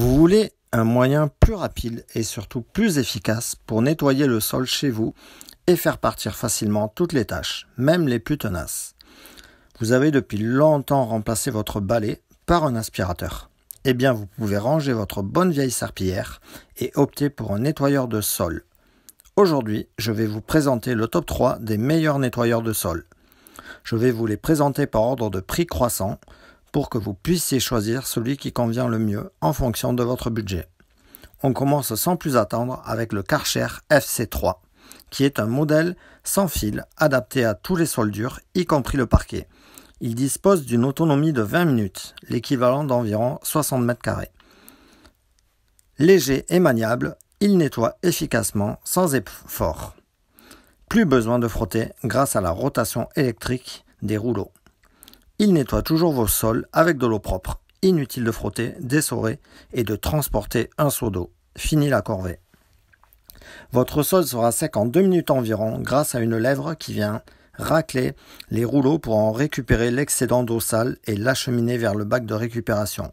Vous voulez un moyen plus rapide et surtout plus efficace pour nettoyer le sol chez vous et faire partir facilement toutes les tâches, même les plus tenaces. Vous avez depuis longtemps remplacé votre balai par un aspirateur. Eh bien, vous pouvez ranger votre bonne vieille serpillière et opter pour un nettoyeur de sol. Aujourd'hui, je vais vous présenter le top 3 des meilleurs nettoyeurs de sol. Je vais vous les présenter par ordre de prix croissant pour que vous puissiez choisir celui qui convient le mieux en fonction de votre budget. On commence sans plus attendre avec le Karcher FC3, qui est un modèle sans fil adapté à tous les sols y compris le parquet. Il dispose d'une autonomie de 20 minutes, l'équivalent d'environ 60 mètres carrés. Léger et maniable, il nettoie efficacement sans effort. Plus besoin de frotter grâce à la rotation électrique des rouleaux. Il nettoie toujours vos sols avec de l'eau propre. Inutile de frotter, d'essorer et de transporter un seau d'eau. Fini la corvée. Votre sol sera sec en 2 minutes environ grâce à une lèvre qui vient racler les rouleaux pour en récupérer l'excédent d'eau sale et l'acheminer vers le bac de récupération.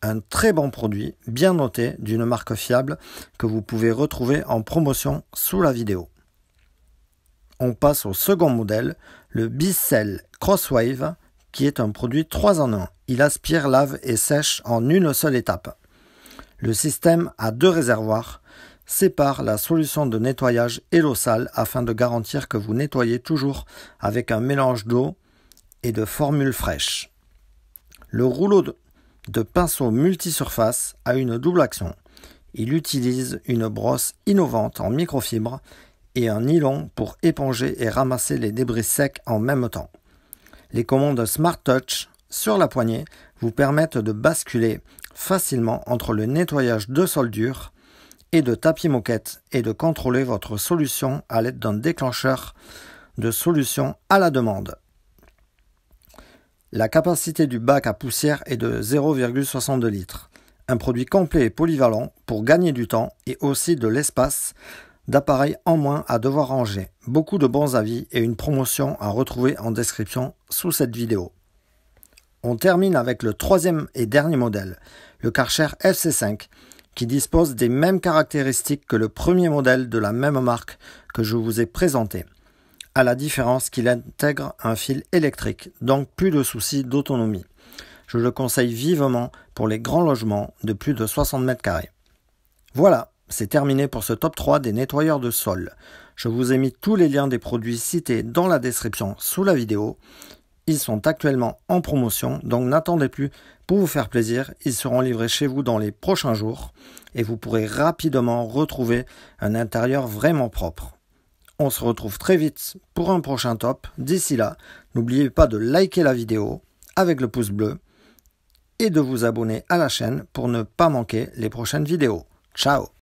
Un très bon produit, bien noté, d'une marque fiable que vous pouvez retrouver en promotion sous la vidéo. On passe au second modèle, le Bissell Crosswave qui est un produit 3 en 1. Il aspire, lave et sèche en une seule étape. Le système a deux réservoirs, sépare la solution de nettoyage et l'eau sale afin de garantir que vous nettoyez toujours avec un mélange d'eau et de formules fraîches. Le rouleau de pinceau multisurface a une double action. Il utilise une brosse innovante en microfibre et un nylon pour éponger et ramasser les débris secs en même temps. Les commandes Smart Touch sur la poignée vous permettent de basculer facilement entre le nettoyage de sol dur et de tapis moquette et de contrôler votre solution à l'aide d'un déclencheur de solution à la demande. La capacité du bac à poussière est de 0,62 litres. Un produit complet et polyvalent pour gagner du temps et aussi de l'espace d'appareils en moins à devoir ranger. Beaucoup de bons avis et une promotion à retrouver en description sous cette vidéo. On termine avec le troisième et dernier modèle, le Karcher FC5, qui dispose des mêmes caractéristiques que le premier modèle de la même marque que je vous ai présenté, à la différence qu'il intègre un fil électrique, donc plus de soucis d'autonomie. Je le conseille vivement pour les grands logements de plus de 60 mètres carrés. Voilà, c'est terminé pour ce top 3 des nettoyeurs de sol. Je vous ai mis tous les liens des produits cités dans la description sous la vidéo. Ils sont actuellement en promotion, donc n'attendez plus pour vous faire plaisir. Ils seront livrés chez vous dans les prochains jours et vous pourrez rapidement retrouver un intérieur vraiment propre. On se retrouve très vite pour un prochain top. D'ici là, n'oubliez pas de liker la vidéo avec le pouce bleu et de vous abonner à la chaîne pour ne pas manquer les prochaines vidéos. Ciao